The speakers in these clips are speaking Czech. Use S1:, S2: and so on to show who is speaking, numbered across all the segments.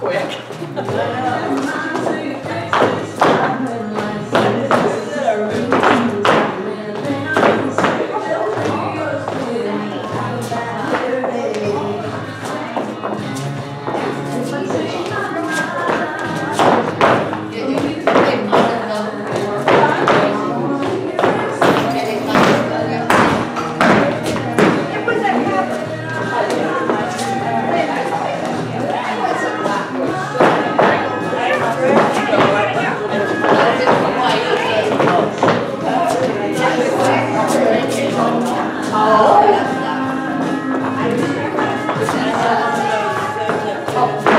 S1: quick. 어.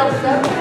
S1: Deus,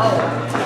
S1: Oh.